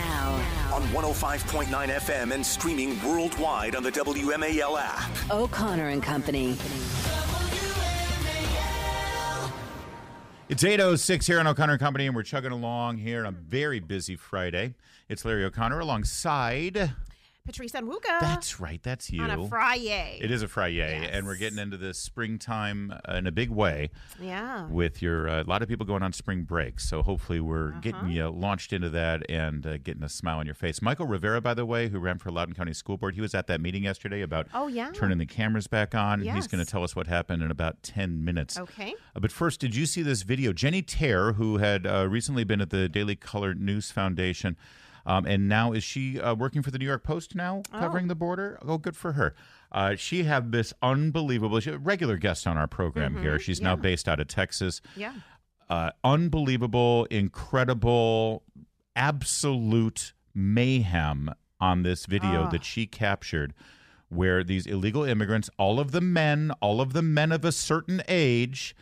now. On 105.9 FM and streaming worldwide on the WMAL app. O'Connor and Company. It's 8.06 here on O'Connor and Company, and we're chugging along here on a very busy Friday. It's Larry O'Connor alongside. Patrice Onwuka. That's right, that's you. on a Friday. It is a Friday, Yes. and we're getting into this springtime uh, in a big way Yeah. with your uh, a lot of people going on spring break. So hopefully we're Uh-huh. getting you launched into that and uh, getting a smile on your face. Michael Rivera, by the way, who ran for Loudoun County School Board, he was at that meeting yesterday about Oh, yeah. turning the cameras back on. He's going to tell us what happened in about 10 minutes. Okay. Uh, But first, did you see this video? Jennie Taer, who had uh, recently been at the Daily Caller News Foundation, um, and now is she uh, working for the New York Post now, covering the border? Oh, good for her. Uh, she had this unbelievable, she's a regular guest on our program here. She's now Mm-hmm. Based out of Texas. Yeah. Uh, unbelievable, incredible, absolute mayhem on this video Ah. that she captured where these illegal immigrants, all of the men, all of the men of a certain age,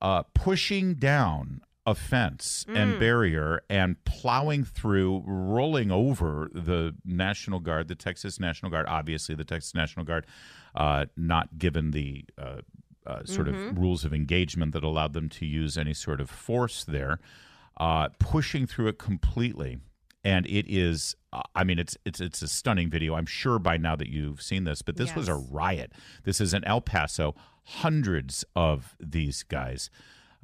uh, pushing down a fence and barrier and plowing through, rolling over the National Guard, the Texas National Guard, obviously the Texas National Guard, uh, not given the uh, uh, sort of rules of engagement that allowed them to use any sort of force there, uh, pushing through it completely. And it is, uh, I mean, it's it's it's a stunning video. I'm sure by now that you've seen this, but this was a riot. This is in El Paso. Hundreds of these guys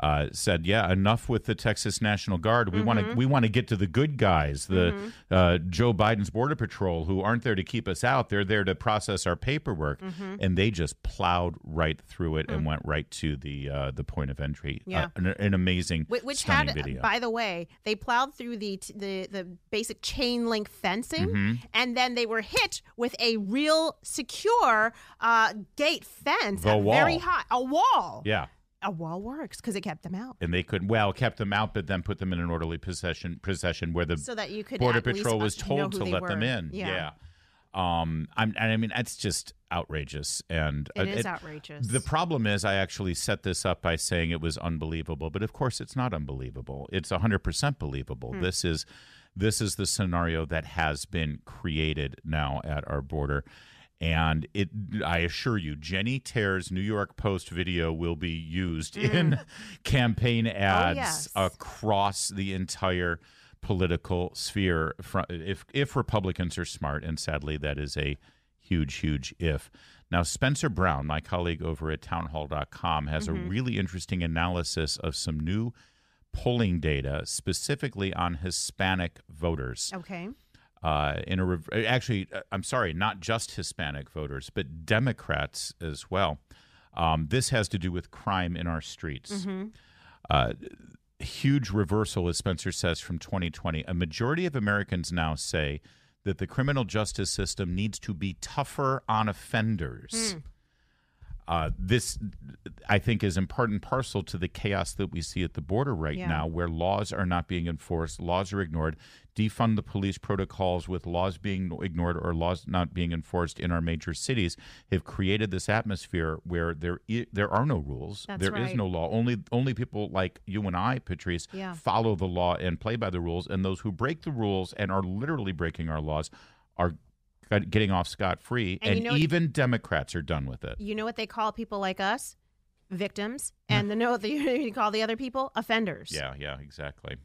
uh, said, "Yeah, enough with the Texas National Guard. We want to we want to get to the good guys, the uh, Joe Biden's Border Patrol, who aren't there to keep us out. They're there to process our paperwork." And they just plowed right through it and went right to the uh, the point of entry. Yeah. Uh, an, an amazing, Wh- Which had, video. by the way, they plowed through the t- the the basic chain link fencing, Mm-hmm. and then they were hit with a real secure uh, gate fence, The at very high, a wall. yeah. A wall works because it kept them out, and they could well kept them out, but then put them in an orderly possession possession where the so that you could border patrol was told to let were. them in. Yeah, Um, I'm, and I mean, it's just outrageous, and It uh, is outrageous. The problem is, I actually set this up by saying it was unbelievable, but of course, it's not unbelievable. It's 100 percent believable. Hmm. This is this is the scenario that has been created now at our border. And it, I assure you, Jennie Taer's New York Post video will be used in campaign ads Hmm. Oh, yes. across the entire political sphere. If if Republicans are smart, and sadly that is a huge, huge if. Now, Spencer Brown, my colleague over at townhall.com, has Mm-hmm. a really interesting analysis of some new polling data specifically on Hispanic voters. okay. Uh, in a rev- actually, uh, I'm sorry, not just Hispanic voters, but Democrats as well. Um, this has to do with crime in our streets. Uh, huge reversal, as Spencer says, from 2020. A majority of Americans now say that the criminal justice system needs to be tougher on offenders. Uh, this, I think, is in part and parcel to the chaos that we see at the border right Yeah. now, where laws are not being enforced, laws are ignored. Defund the police protocols with laws being ignored or laws not being enforced in our major cities have created this atmosphere where there i- there are no rules, That's there is right. no law. Only only people like you and I, Patrice, Yeah. follow the law and play by the rules, and those who break the rules and are literally breaking our laws are getting off scot free. And And, you know- even Democrats are done with it. You know what they call people like us? Victims. And the know what you call the other people? Offenders. Yeah, yeah, exactly.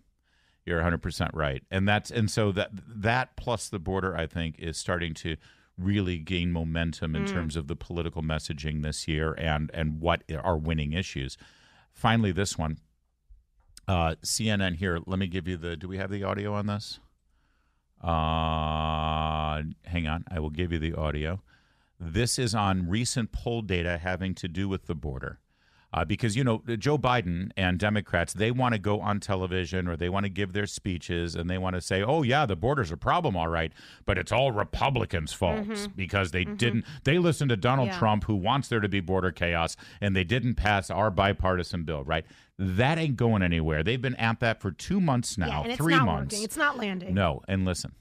You're 100% right. And that's and so that that plus the border I think is starting to really gain momentum in terms of the political messaging this year and and what are winning issues. Finally this one uh, CNN here, let me give you the do we have the audio on this? Uh, hang on, I will give you the audio. This is on recent poll data having to do with the border. Uh, because you know Joe Biden and Democrats, they want to go on television or they want to give their speeches and they want to say, "Oh yeah, the border's a problem, all right, but it's all Republicans' fault because they didn't they listened to Donald Yeah. Trump, who wants there to be border chaos, and they didn't pass our bipartisan bill." Right? That ain't going anywhere. They've been at that for two months now, Yeah, and it's three not months. working. It's not landing. no, and listen.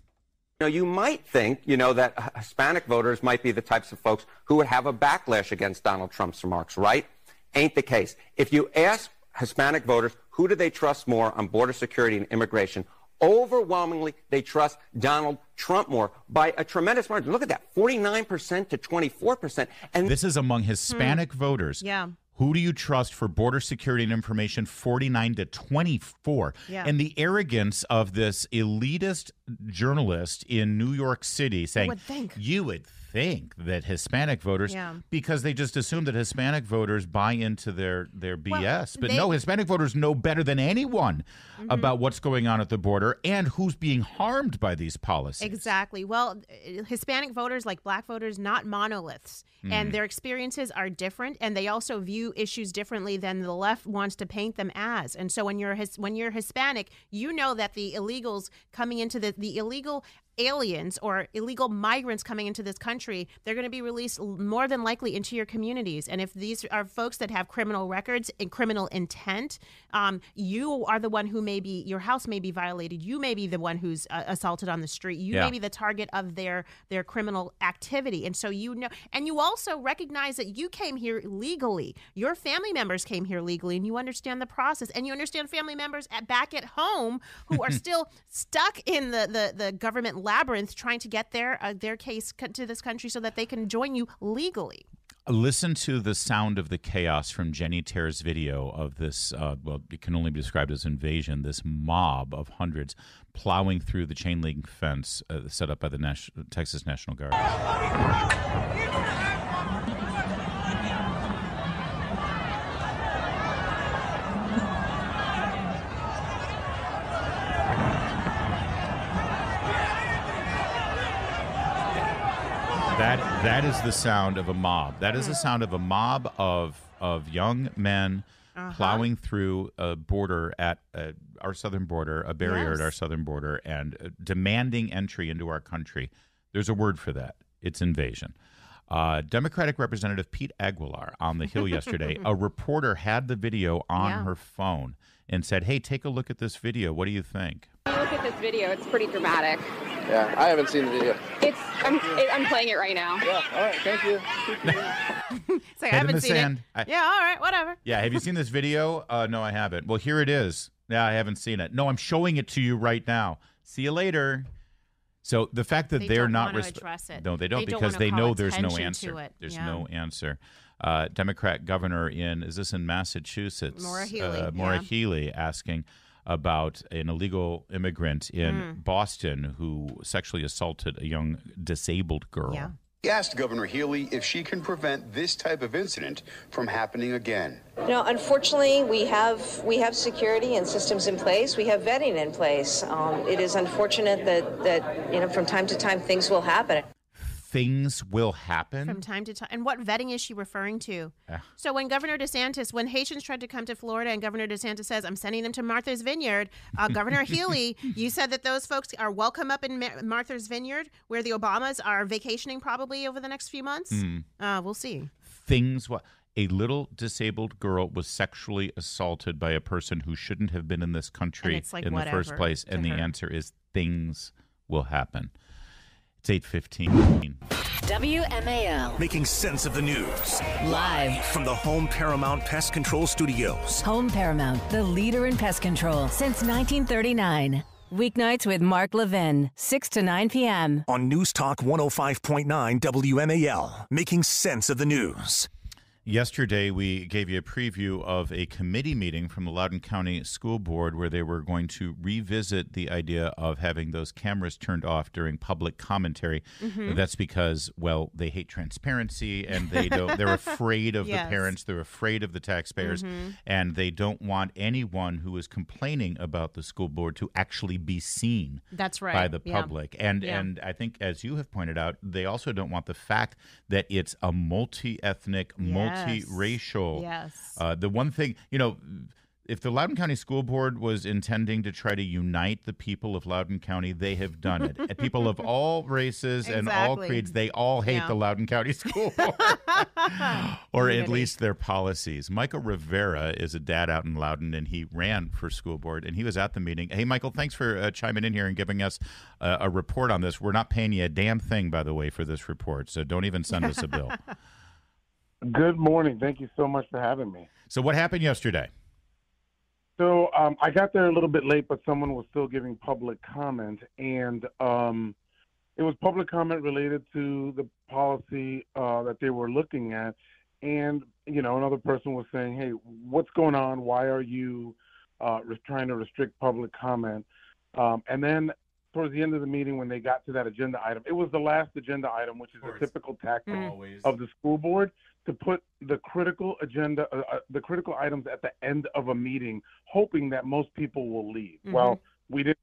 You know, you might think, you know, that Hispanic voters might be the types of folks who would have a backlash against Donald Trump's remarks, right? Ain't the case. If you ask Hispanic voters who do they trust more on border security and immigration, Overwhelmingly, they trust Donald Trump more by a tremendous margin. Look at that 49% to 24%. And This is among Hispanic hmm. voters. Yeah. Who do you trust for border security and information? 49 to 24. Yeah. And the arrogance of this elitist journalist in New York City saying, would think. You would think that Hispanic voters, Yeah. because they just assume that Hispanic voters buy into their, their BS. but they- Mm-hmm. no, Hispanic voters know better than anyone about what's going on at the border and who's being harmed by these policies. Exactly. Well, Hispanic voters, like black voters, not monoliths, Hmm. and their experiences are different, and they also view issues differently than the left wants to paint them as. And so, when you're his, when you're Hispanic, you know that the illegals coming into the the illegal aliens or illegal migrants coming into this country, they're going to be released more than likely into your communities. And if these are folks that have criminal records and criminal intent, um, you are the one who may be, your house may be violated. You may be the one who's uh, assaulted on the street. You Yeah. may be the target of their their criminal activity. And so you know, and you also recognize that you came here legally. Your family members came here legally, and you understand the process. And you understand family members at, back at home who are still stuck in the, the, the government labyrinth trying to get their uh, their case to this country so that they can join you legally. Listen to the sound of the chaos from Jennie Taer's video of this, uh, well, it can only be described as invasion, this mob of hundreds plowing through the chain link fence uh, set up by the Nas- Texas National Guard. That is the sound of a mob. That is the sound of a mob of of young men plowing through a border at uh, our southern border, a barrier at our southern border, and uh, demanding entry into our country. There's a word for that. It's invasion. Uh, Democratic Representative Pete Aguilar on the Hill yesterday. a reporter had the video on Yeah. her phone and said, "Hey, take a look at this video. What do you think?" Look at this video. It's pretty dramatic. Yeah, I haven't seen the video. It's I'm it, I'm playing it right now. Yeah, all right, thank you. It's like, Head I in haven't the seen sand. it. I- yeah, all right, whatever. Yeah, have you seen this video? Uh, no, I haven't. Well, here it is. Yeah, I haven't seen it. No, I'm showing it to you right now. See you later. So the fact that They they are don't not wanna address it. no, they don't They don't because they know there's no answer. to it. There's Yeah. no answer. Uh, Democrat governor in is this in Massachusetts? Maura Healey. Uh, Maura yeah. Healey asking about an illegal immigrant in Mm. Boston who sexually assaulted a young disabled girl. Yeah. He asked Governor Healey if she can prevent this type of incident from happening again. You know, unfortunately, we have we have security and systems in place. We have vetting in place. Um, it is unfortunate that that you know from time to time things will happen. Things will happen. From time to time. And what vetting is she referring to? Ah. So when Governor DeSantis, when Haitians tried to come to Florida and Governor DeSantis says, I'm sending them to Martha's Vineyard, uh, Governor Healey, you said that those folks are welcome up in Ma- Martha's Vineyard, where the Obamas are vacationing probably over the next few months. Hmm. Uh, we'll see. things what a little disabled girl was sexually assaulted by a person who shouldn't have been in this country like in the first place and the answer is things will happen it's 8.15 WMAL. Making sense of the news. Live. From the home Paramount Pest Control Studios. Home Paramount, the leader in pest control since 1939. Weeknights with Mark Levin, 6 to 9 p.m. On News Talk 105.9 WMAL. Making sense of the news. Yesterday, we gave you a preview of a committee meeting from the Loudoun County School Board where they were going to revisit the idea of having those cameras turned off during public commentary. Mm-hmm. That's because, well, they hate transparency and they don't. They're afraid of Yes. Mm-hmm. the parents. They're afraid of the taxpayers, and they don't want anyone who is complaining about the school board to actually be seen That's right. by the Yeah. public. And Yeah. and I think as you have pointed out, they also don't want the fact that it's a multi-ethnic, multi-racial. Yes. Uh, the one thing, you know, if the Loudoun County School Board was intending to try to unite the people of Loudoun County, they have done it. And people of all races and all creeds, they all hate Yeah. the Loudoun County School Board. or at least their policies. Michael Rivera is a dad out in Loudoun, and he ran for school board, and he was at the meeting. Hey, Michael, thanks for uh, chiming in here and giving us uh, a report on this. We're not paying you a damn thing, by the way, for this report, so don't even send us a bill. Good morning. Thank you so much for having me. So, what happened yesterday? So um, I got there a little bit late, but someone was still giving public comment, and um, it was public comment related to the policy uh, that they were looking at. And you know, another person was saying, "Hey, what's going on? Why are you uh, trying to restrict public comment?" Um, and then towards the end of the meeting, when they got to that agenda item, it was the last agenda item, which is a typical tactic Always. of the school board to put the critical agenda, uh, uh, the critical items at the end of a meeting, hoping that most people will leave. Well, we didn't.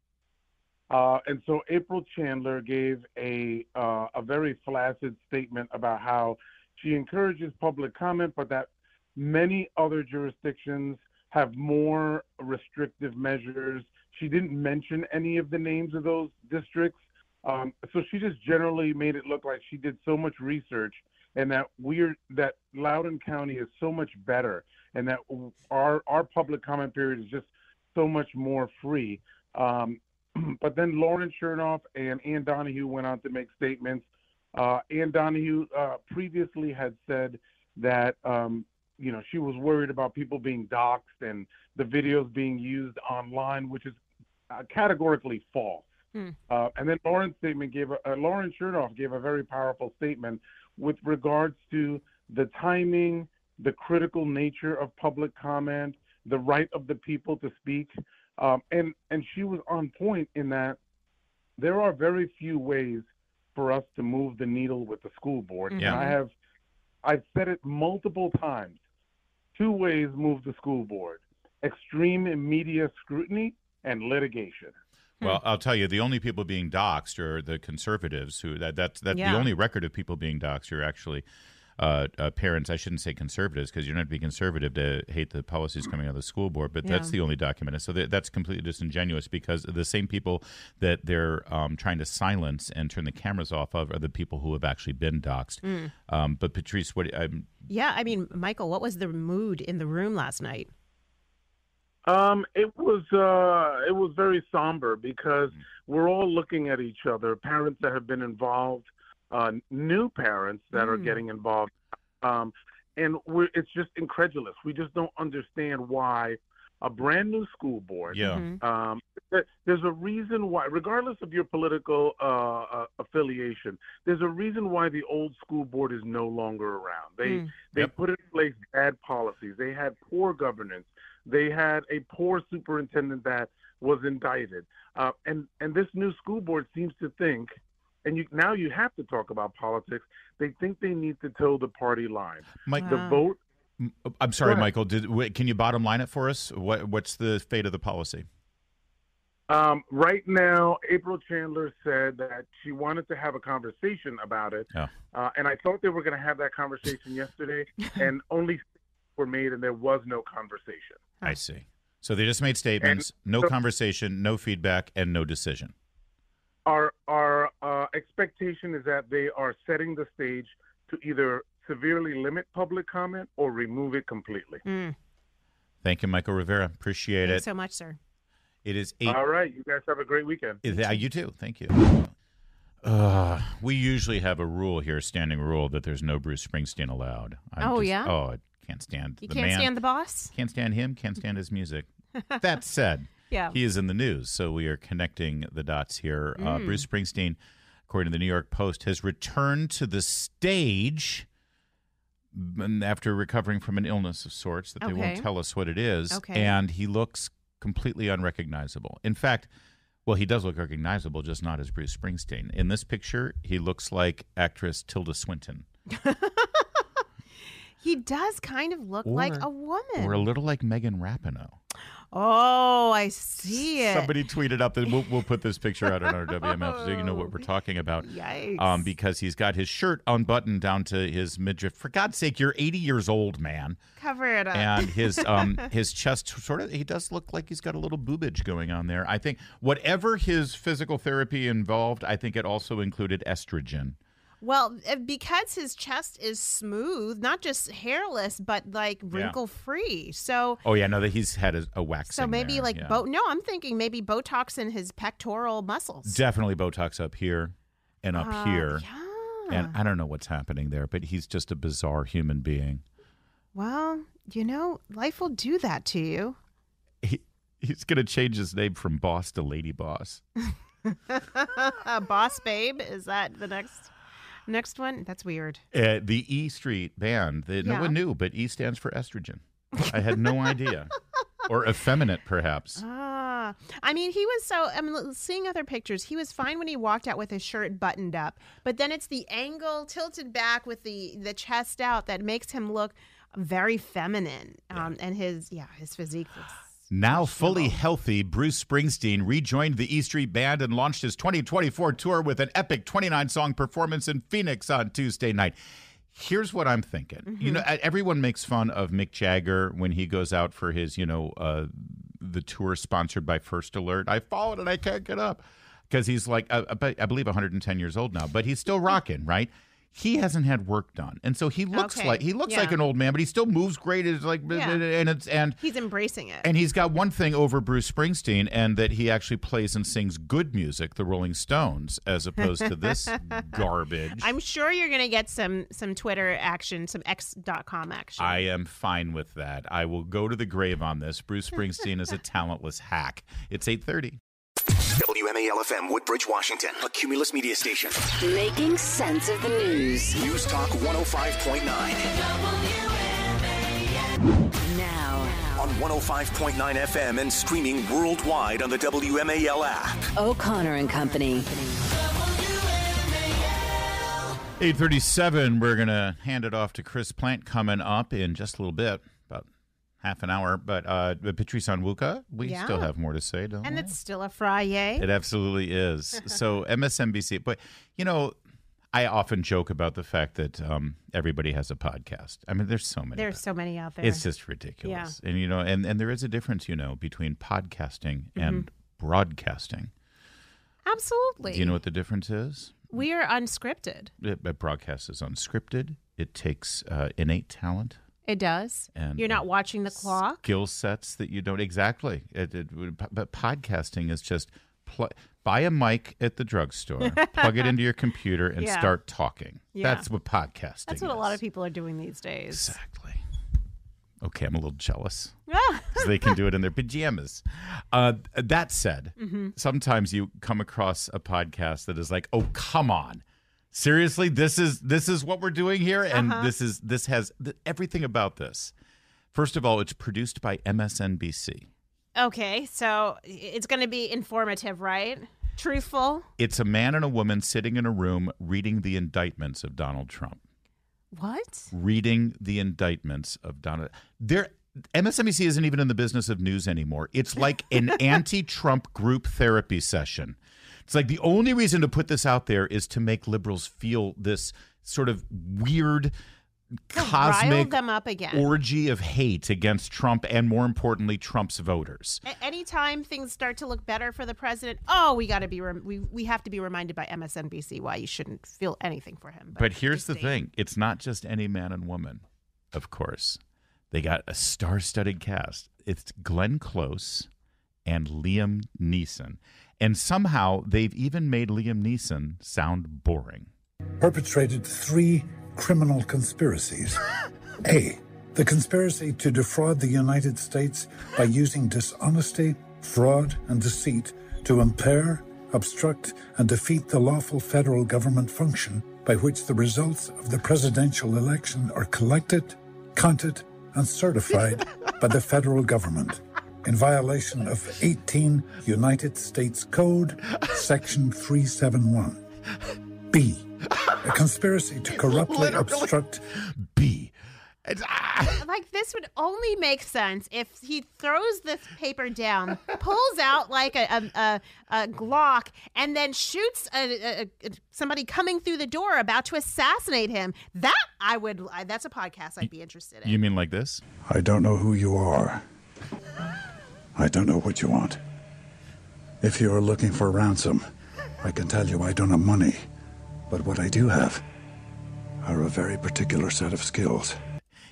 Uh, and so April Chandler gave a uh, a very flaccid statement about how she encourages public comment, but that many other jurisdictions have more restrictive measures. She didn't mention any of the names of those districts. Um, so she just generally made it look like she did so much research and that we're that Loudoun County is so much better and that our our public comment period is just so much more free. Um, but then Lauren Shernoff and Ann Donahue went on to make statements. Uh, Ann Donahue uh, previously had said that um, you know she was worried about people being doxxed and the videos being used online, which is uh, categorically false. Uh, and then Lauren's statement gave a, uh, Lauren Shernoff gave a very powerful statement with regards to the timing, the critical nature of public comment, the right of the people to speak, um, and and she was on point in that there are very few ways for us to move the needle with the school board. Yeah. And I have I've said it multiple times. Two ways move the school board: extreme media scrutiny and litigation. Hmm. Well, I'll tell you, the only people being doxxed are the conservatives. Who that that's that's Yeah. the only record of people being doxxed are actually uh, uh, parents. I shouldn't say conservatives because you're not to be conservative to hate the policies coming out of the school board, but that's the only document. So that, that's completely disingenuous because the same people that they're um, trying to silence and turn the cameras off of are the people who have actually been doxxed. Mm. Um, but Patrice, what um, Yeah, I mean, Michael, what was the mood in the room last night? Um, it was uh, it was very somber because we're all looking at each other. Parents that have been involved, uh, new parents that are Mm. getting involved, um, and we're, it's just incredulous. We just don't understand why a brand new school board. yeah. Mhm. Um, there's a reason why, regardless of your political uh, uh, affiliation, there's a reason why the old school board is no longer around. They Mm. they Yep. put in place bad policies. They had poor governance. They had a poor superintendent that was indicted. Uh, and and this new school board seems to think, and you now you have to talk about politics. They think they need to toe the party line. Mike, The Wow. vote I'm sorry. Michael. Did wait, can you bottom line it for us? What what's the fate of the policy? Um, right now, April Chandler said that she wanted to have a conversation about it, Yeah. uh, and I thought they were going to have that conversation yesterday, and only were made, and there was no conversation. I see. So they just made statements, no so- conversation, no feedback, and no decision. Our our uh, expectation is that they are setting the stage to either severely limit public comment or remove it completely. Mm. Thank you, Michael Rivera. Appreciate Thanks it. so much, sir. It is eight. All right, you guys have a great weekend. Yeah, you too. Thank you. Uh, we usually have a rule here, a standing rule, that there's no Bruce Springsteen allowed. I'm Oh, just- yeah? Oh, I can't stand You the can't man. stand the boss? Can't stand him. Can't stand his music. that said, Yeah. he is in the news, so we are connecting the dots here. Uh, Mm. Bruce Springsteen, according to the New York Post, has returned to the stage after recovering from an illness of sorts that they won't tell us what it is, Okay. and he looks completely unrecognizable. In fact, well, he does look recognizable, just not as Bruce Springsteen. In this picture, he looks like actress Tilda Swinton, He does kind of look like a woman. or a little like Megan Rapinoe. Oh, I see it. Somebody tweeted up that we'll, we'll put this picture out on our WMF so you know what we're talking about. Yikes. Um, because he's got his shirt unbuttoned down to his midriff. For God's sake, you're 80 years old, man. Cover it up. And his um his chest sort of he does look like he's got a little boobage going on there. I think whatever his physical therapy involved, I think it also included estrogen. Well, uh, because his chest is smooth, not just hairless, but like wrinkle free. So. Oh yeah, no, that he's had a, a wax. So maybe there, like yeah. bo- no, I'm thinking maybe Botox in his pectoral muscles. Definitely Botox up here and up Uh, here. Yeah. And I don't know what's happening there, but he's just a bizarre human being. well, you know, life will do that to you. He, He's going to change his name from Boss to Lady Boss. Boss Babe, is that the next next one? That's weird. Uh, the E Street band. The, No Yeah. one knew, but E stands for estrogen. I had no idea. Or effeminate, perhaps. Ah, I mean, he was so. I mean, seeing other pictures, he was fine when he walked out with his shirt buttoned up. But then it's the angle tilted back with the the chest out that makes him look very feminine. Um, and his yeah, his physique. Was, Now fully healthy, Bruce Springsteen rejoined the E Street Band and launched his 2024 tour with an epic 29 song performance in Phoenix on Tuesday night. Here's what I'm thinking. You know, Mm-hmm. everyone makes fun of Mick Jagger when he goes out for his, you know, uh, the tour sponsored by First Alert. I followed and I can't get up because he's like, uh, I, I believe, 110 years old now, but he's still rocking, right? He hasn't had work done, and so he looks Okay, like he looks yeah. like an old man, but he still moves great. It's like, Yeah. and it's and he's embracing it. and he's got one thing over Bruce Springsteen, and that he actually plays and sings good music, the Rolling Stones, as opposed to this garbage. I'm sure you're gonna get some some Twitter action, some X.com action. I am fine with that. I will go to the grave on this. Bruce Springsteen is a talentless hack. It's 8:30. WMAL FM, Woodbridge, Washington, a Cumulus media station. Making sense of the news. News Talk 105.9. Now, On 105.9 FM and streaming worldwide on the WMAL app. O'Connor and Company. 8:37. We're gonna hand it off to Chris Plante coming up in just a little bit, about half an hour. But uh, Patrice Onwuka, we Yeah. still have more to say, don't and we? it's still a Friday. It absolutely is. So MSNBC, but you know, I often joke about the fact that um, everybody has a podcast. I mean, there's so many. There's so many out there. It's just ridiculous. yeah. And you know, and and there is a difference, you know, between podcasting and broadcasting. Absolutely. Do you know what the difference is? we are unscripted. It, a broadcast is unscripted. It takes uh, innate talent. It does. And, You're not watching the clock. skill sets that you don't exactly. It, it, but podcasting is just pl- buy a mic at the drugstore, plug it into your computer, and Yeah. start talking. Yeah. That's what podcasting. That's what a lot of people are doing these days. Exactly. Okay, I'm a little jealous. Ah. 'cause they can do it in their pajamas. Uh, that said, Mm-hmm. sometimes you come across a podcast that is like, "Oh, come on, seriously, this is this is what we're doing here, and Uh-huh. this is this has th- everything about this." First of all, it's produced by MSNBC. Okay, so it's going to be informative, right? Truthful. It's a man and a woman sitting in a room reading the indictments of Donald Trump. What? reading the indictments of Donald. There, MSNBC isn't even in the business of news anymore. It's like an anti-Trump group therapy session. It's like the only reason to put this out there is to make liberals feel this sort of weird cosmic them up again. orgy of hate against Trump and more importantly Trump's voters. A- Anytime things start to look better for the president, oh, we got to be rem- we we have to be reminded by MSNBC why you shouldn't feel anything for him. But here's the thing it's not just any man and woman, of course. They got a star studded cast. It's Glenn Close and Liam Neeson. And somehow they've even made Liam Neeson sound boring. perpetrated three criminal conspiracies. A. The conspiracy to defraud the United States by using dishonesty, fraud, and deceit to impair, obstruct, and defeat the lawful federal government function by which the results of the presidential election are collected, counted, and certified by the federal government in violation of 18 United States Code, Section 371. B. A conspiracy to corruptly obstruct B. It's, ah, like this would only make sense if he throws this paper down, pulls out like a a, a, a Glock, and then shoots a, a, a, somebody coming through the door about to assassinate him. That I would. That's a podcast I'd be interested in. you mean like this? I don't know who you are. I don't know what you want. If you are looking for ransom, I can tell you I don't have money. But what I do have are a very particular set of skills.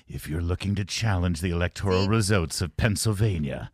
If you're looking to challenge the electoral results of Pennsylvania,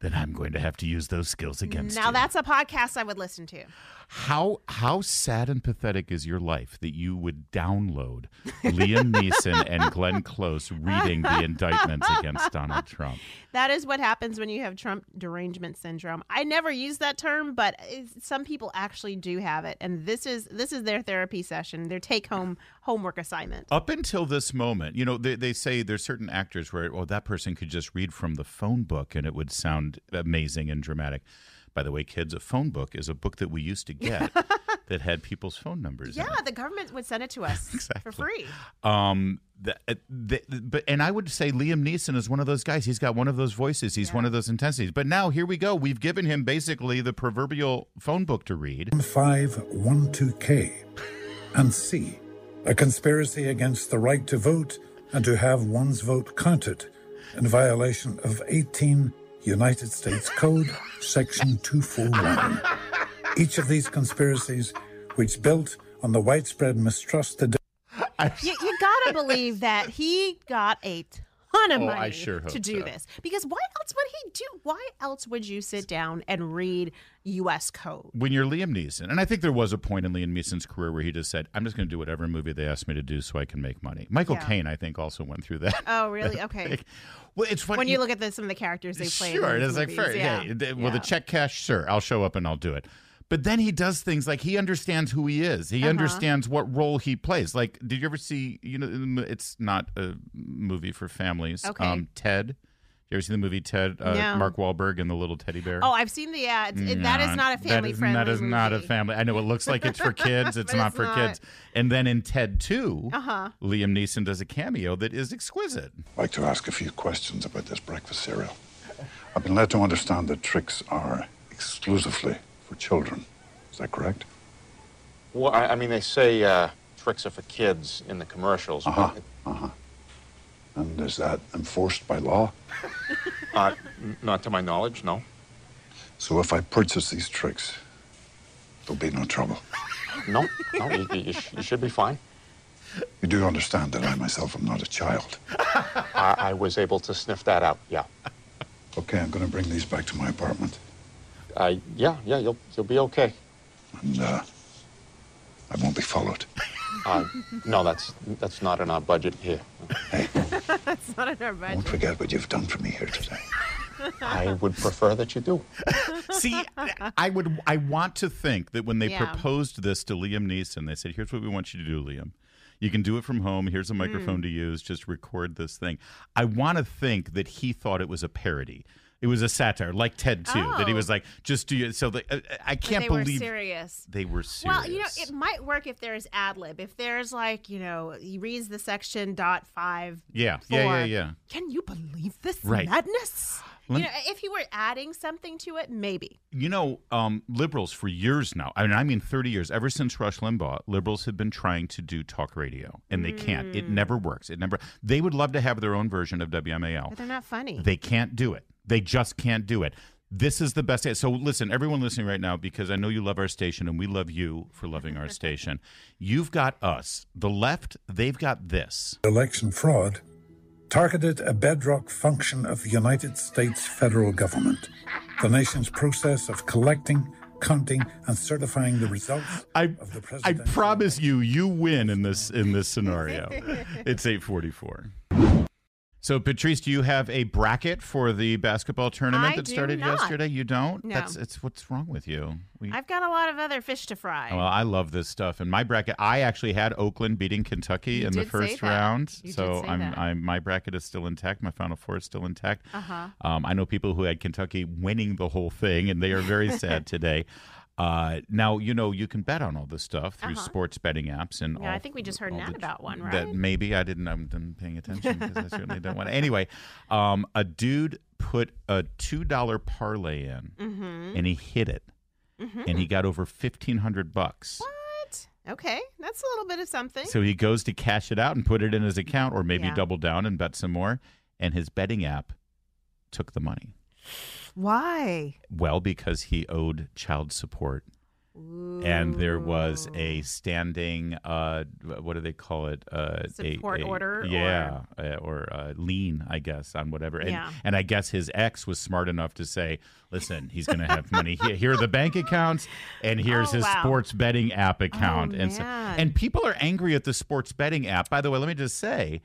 then I'm going to have to use those skills against now you. Now that's a podcast I would listen to. How how sad and pathetic is your life that you would download Liam Neeson and Glenn Close reading the indictments against Donald Trump? That is what happens when you have Trump derangement syndrome. I never use that term, but some people actually do have it, and this is this is their therapy session, their take home homework assignment. Up until this moment, you know, they, they say there's certain actors where, well, that person could just read from the phone book and it would sound amazing and dramatic. By the way, kids, a phone book is a book that we used to get that had people's phone numbers. in Yeah, the government would send it to us for free. Um, the, uh, the, but and I would say Liam Neeson is one of those guys. He's got one of those voices. He's one of those intensities. But now here we go. We've given him basically the proverbial phone book to read. 512K. And C. A conspiracy against the right to vote and to have one's vote counted in violation of 18 United States Code, Section 241. Each of these conspiracies, which built on the widespread mistrust that You, you gotta believe that he got a ton of Oh, money I sure hope to do so. this. Because why else would he do? Why else would you sit down and read U.S. code? When you're Liam Neeson, and I think there was a point in Liam Neeson's career where he just said, "I'm just going to do whatever movie they ask me to do so I can make money." Michael Yeah. Caine, I think, also went through that. Oh, really? Okay. well, it's funny when you look at the, some of the characters they played. Sure, in it these like fair. yeah. Hey, th- well, the check cash, sure, I'll show up and I'll do it. But then he does things like he understands who he is. He Uh-huh. understands what role he plays. Like, did you ever see? You know, it's not a movie for families. Um, Okay. Ted. You ever seen the movie Ted? Uh, No. Mark Wahlberg and the little teddy bear. Oh, I've seen the ads. It- that is not a family that is, friendly That is not a family. I know it looks like it's for kids. It's not it's for not. kids. And then in Ted Two, Uh-huh. Liam Neeson does a cameo that is exquisite. I'd like to ask a few questions about this breakfast cereal. I've been led to understand that tricks are exclusively for children. Is that correct? Well, I, I mean, they say uh, tricks are for kids in the commercials. but Uh-huh. Uh-huh. And is that enforced by law? Uh, not to my knowledge, no. So if I purchase these tricks, there'll be no trouble. No, no, you, you, sh- you should be fine. You do understand that I myself am not a child. I, I was able to sniff that out, yeah. Okay, I'm going to bring these back to my apartment. Uh, yeah, yeah, you'll, you'll be okay. And uh, I won't be followed. Uh, no, that's, that's not in our budget here. That's not in our budget. Don't forget what you've done for me here today. I would prefer that you do. See, I would. I want to think that when they Yeah. proposed this to Liam Neeson, they said, "Here's what we want you to do, Liam. You can do it from home. Here's a Hmm. microphone to use. Just record this thing." I want to think that he thought it was a parody. It was a satire, like Ted too. That he Oh. was like, "Just do it." So the, uh, I can't they believe were serious. they were serious. Well, you know, it might work if there's ad lib. If there's like, you know, he reads the section dot five. Yeah, yeah, yeah, four. yeah. Can you believe this Right. madness? You know, if he were adding something to it, maybe. You know, um, liberals for years now, I mean, I mean 30 years, ever since Rush Limbaugh, liberals have been trying to do talk radio, and they can't. Mm. It never works. It never. They would love to have their own version of WMAL. But they're not funny. They can't do it. They just can't do it. This is the best. So listen, everyone listening right now, because I know you love our station and we love you for loving our station. You've got us. The left, they've got this. Election fraud targeted a bedrock function of the United States federal government, the nation's process of collecting, counting, and certifying the results I of the I president. promise you, you win in this in this scenario. it's eight forty four. So, Patrice, do you have a bracket for the basketball tournament I that started not. yesterday? You don't? No. That's it's what's wrong with you? We, I've got a lot of other fish to fry. well, I love this stuff. And my bracket, I actually had Oakland beating Kentucky You in the first round. You did so say I'm. I'm my bracket is still intact. My final four is still intact. Uh-huh. Um, I know people who had Kentucky winning the whole thing, and they are very sad today. Uh, now you know you can bet on all this stuff through Uh-huh. sports betting apps and Yeah, I think we just heard all the- about one, That maybe I didn't. I wasn't paying attention because I certainly don't want. to. Anyway, um, a dude put a two dollar parlay in, Mhm. and he hit it, Mhm. and he got over fifteen hundred bucks. What? Okay, that's a little bit of something. So he goes to cash it out and put it in his account, or maybe Yeah. double down and bet some more. And his betting app took the money. Why? Well, because he owed child support. And there was a standing uh, what do they call it? Uh, Support a- order yeah uh, or uh, lien i guess on whatever. And, Yeah. and i guess his ex was smart enough to say listen he's going to have money. Here, here are the bank accounts and here's Oh, his wow. sports betting app account. Oh, and so, and people are angry at the sports betting app. By the way let me just say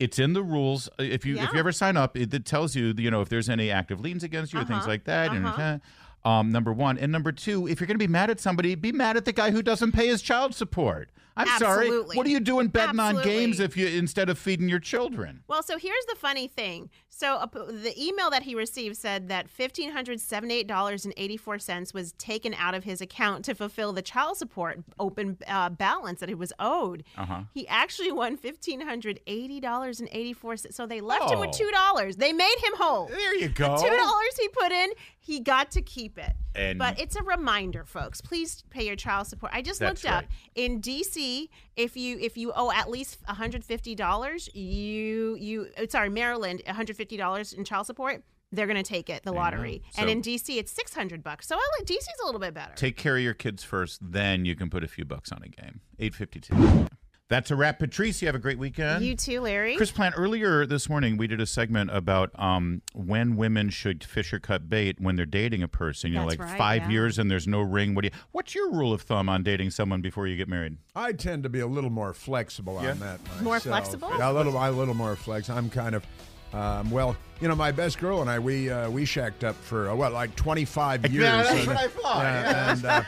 it's in the rules. If you if you ever sign up, it, it tells you you know if there's any active liens against you or things Uh-huh. like that. Uh-huh. uh, um, number one and number two, if you're going to be mad at somebody, be mad at the guy who doesn't pay his child support. I'm sorry. What are you doing betting on games if you instead of feeding your children? Well, so here's the funny thing. So uh, the email that he received said that fifteen hundred seventy-eight dollars and eighty-four cents was taken out of his account to fulfill the child support open uh, balance that he was owed. Uh-huh. He actually won fifteen hundred eighty dollars and eighty-four cents. So they left him with Oh. two dollars. They made him whole. There you The go. two dollars he put in, he got to keep it. And- but it's a reminder, folks. Please pay your child support. I just looked up right. in DC. If you if you owe at least one hundred fifty dollars, you you uh, sorry Maryland one hundred fifty dollars in child support. They're gonna take it the lottery, and in DC it's six hundred bucks. So I like DC's a little bit better. Take care of your kids first, then you can put a few bucks on a game. Eight fifty two. That's a wrap, Patrice. You have a great weekend. you too, Larry. Chris Plante, earlier this morning, we did a segment about um, when women should fish or cut bait when they're dating a person. You know, That's like right, five yeah. years and there's no ring. What do you? What's your rule of thumb on dating someone before you get married? I tend to be a little more flexible Yeah? on that. More flexible? Yeah, a little, a little more flexible. I'm kind of, um, well, you know, my best girl and I, we uh, we shacked up for uh, what, like 25 years. Yeah, that's and- what I thought, yeah, yeah. and, uh,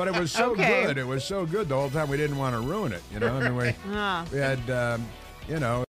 but it was so Okay. good. It was so good the whole time. We didn't want to ruin it. You know, I mean, we we had, um, you know.